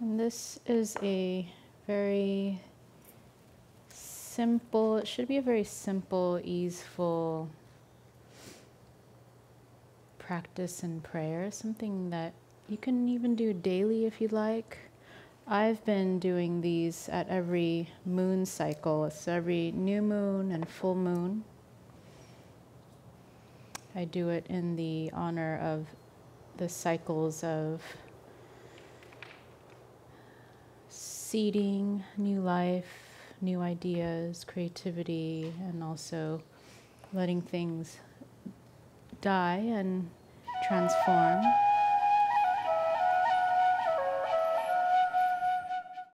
And this is a very simple, it should be a very simple, easeful practice and prayer, something that you can even do daily if you'd like. I've been doing these at every moon cycle, so every new moon and full moon. I do it in the honor of the cycles of seeding new life, new ideas, creativity, and also letting things die and transform.